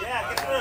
Yeah,